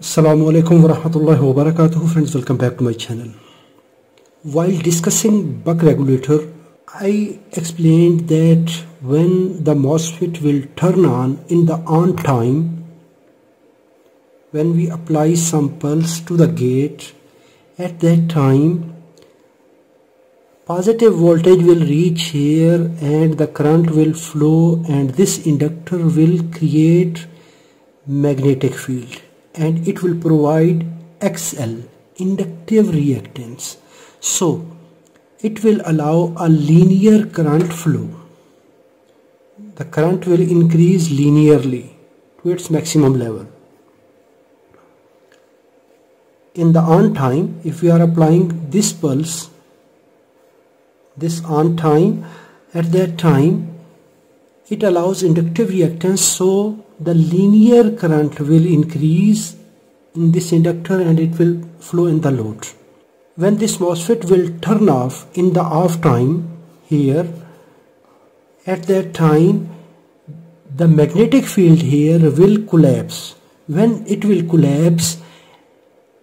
Assalamu alaikum wa rahmatullahi wa barakatuh friends welcome back to my channel. While discussing buck regulator I explained that when the MOSFET will turn on in the on time when we apply some pulse to the gate at that time positive voltage will reach here and the current will flow and this inductor will create magnetic field and it will provide XL inductive reactance. So it will allow a linear current flow. The current will increase linearly to its maximum level. In the on time if we are applying this pulse this on time at that time it allows inductive reactance so the linear current will increase in this inductor and it will flow in the load. When this MOSFET will turn off in the off time here at that time the magnetic field here will collapse. When it will collapse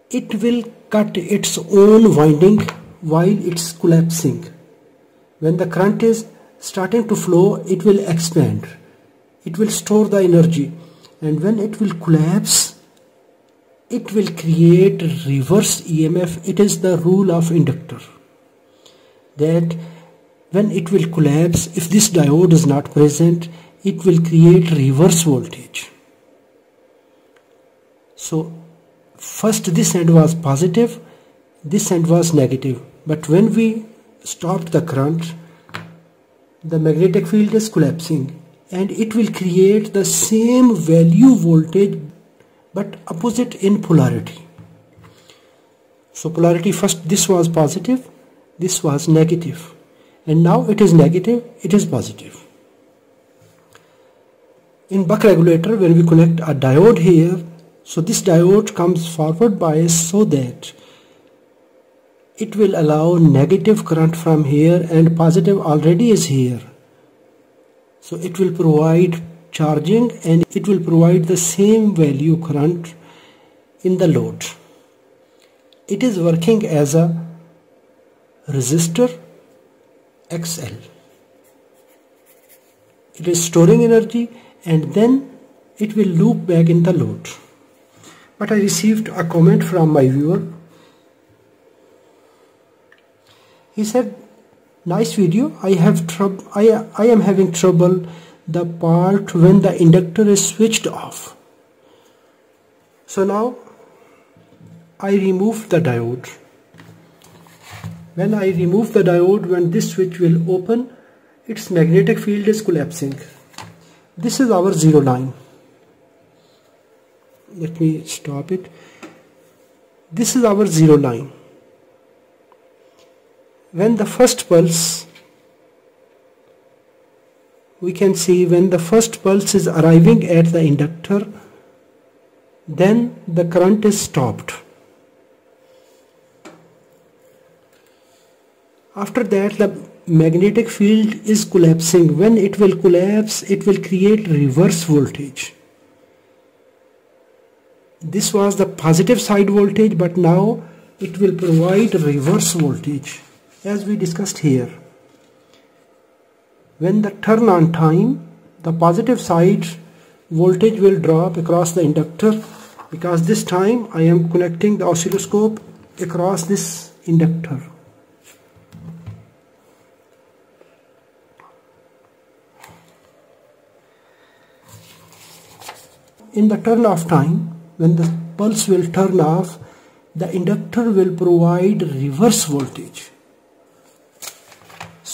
it will cut its own winding while it's collapsing. When the current is starting to flow it will expand it will store the energy and when it will collapse it will create reverse EMF it is the rule of inductor. That when it will collapse if this diode is not present it will create reverse voltage. So first this end was positive this end was negative. But when we stopped the current the magnetic field is collapsing. And it will create the same value voltage but opposite in polarity. So polarity first this was positive, this was negative and now it is negative, it is positive. In buck regulator when we connect a diode here, so this diode comes forward bias so that it will allow negative current from here and positive already is here so it will provide charging and it will provide the same value current in the load. It is working as a resistor XL it is storing energy and then it will loop back in the load. But I received a comment from my viewer. He said nice video. I have trouble I, I am having trouble the part when the inductor is switched off. So now I remove the diode. When I remove the diode when this switch will open its magnetic field is collapsing. This is our zero line. Let me stop it. This is our zero line. When the first pulse we can see when the first pulse is arriving at the inductor then the current is stopped. After that the magnetic field is collapsing. When it will collapse it will create reverse voltage. This was the positive side voltage but now it will provide reverse voltage as we discussed here. When the turn on time, the positive side voltage will drop across the inductor because this time I am connecting the oscilloscope across this inductor. In the turn off time, when the pulse will turn off, the inductor will provide reverse voltage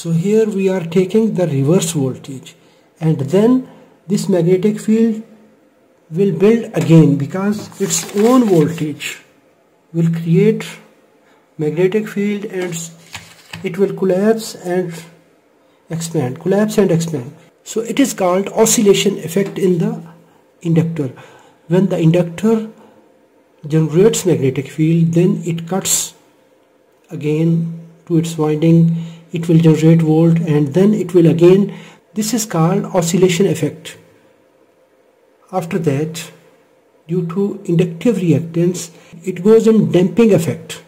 so here we are taking the reverse voltage. And then this magnetic field will build again because its own voltage will create magnetic field and it will collapse and expand collapse and expand. So it is called oscillation effect in the inductor. When the inductor generates magnetic field then it cuts again to its winding it will generate volt and then it will again this is called oscillation effect. After that due to inductive reactance it goes in damping effect.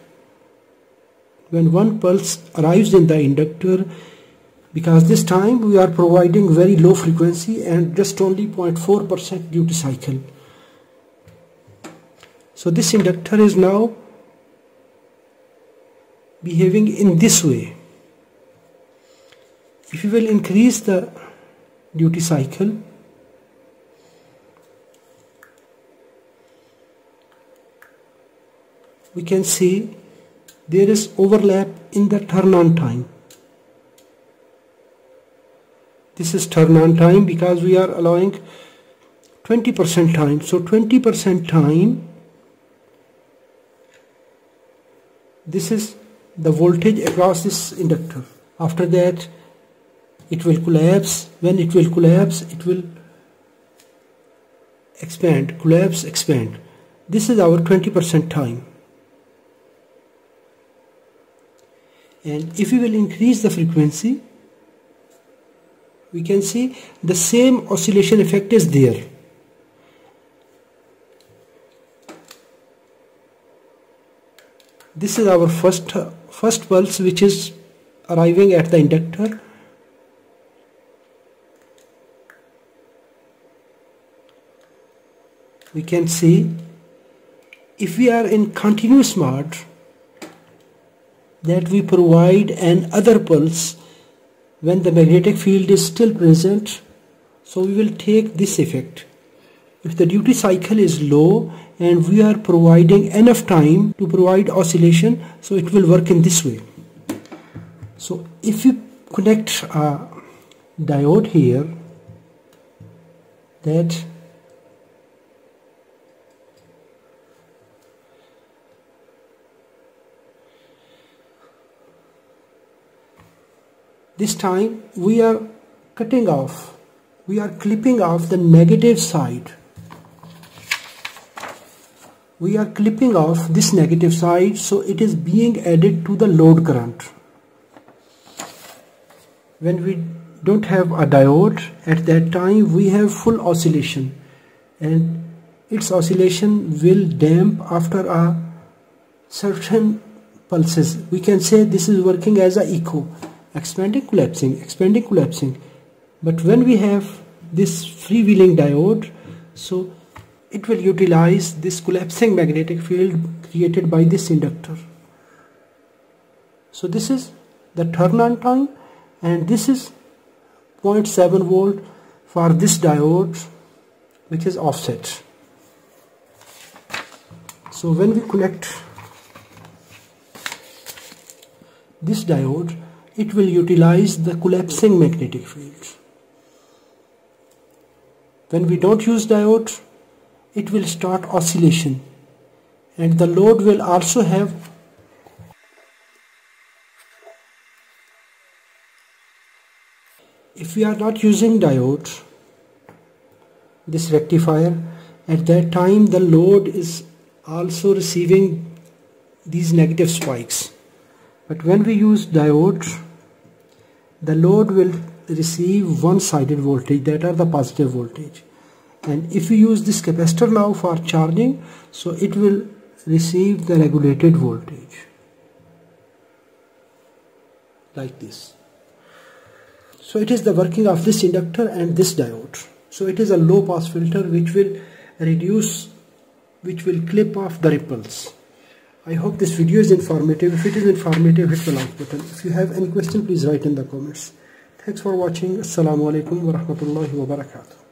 When one pulse arrives in the inductor because this time we are providing very low frequency and just only 0.4% duty cycle. So this inductor is now behaving in this way if you will increase the duty cycle we can see there is overlap in the turn on time. This is turn on time because we are allowing 20% time. So 20% time this is the voltage across this inductor. After that it will collapse. When it will collapse it will expand collapse expand. This is our 20% time. And if we will increase the frequency we can see the same oscillation effect is there. This is our first first pulse which is arriving at the inductor we can see if we are in continuous mode that we provide an other pulse when the magnetic field is still present so we will take this effect. If the duty cycle is low and we are providing enough time to provide oscillation so it will work in this way. So if you connect a diode here that this time we are cutting off. We are clipping off the negative side. We are clipping off this negative side so it is being added to the load current. When we don't have a diode at that time we have full oscillation. And its oscillation will damp after a certain pulses. We can say this is working as a echo expanding collapsing expanding collapsing. But when we have this freewheeling diode so it will utilize this collapsing magnetic field created by this inductor. So this is the turn on time and this is 0.7 volt for this diode which is offset. So when we connect this diode it will utilize the collapsing magnetic field. When we don't use diode, it will start oscillation and the load will also have if we are not using diode this rectifier at that time the load is also receiving these negative spikes but when we use diode the load will receive one-sided voltage that are the positive voltage. And if we use this capacitor now for charging so it will receive the regulated voltage. Like this. So it is the working of this inductor and this diode. So it is a low pass filter which will reduce which will clip off the ripples I hope this video is informative. If it is informative, hit the like button. If you have any question, please write in the comments. Thanks for watching. Assalamu alaikum wa rahmatullahi wa barakatuh.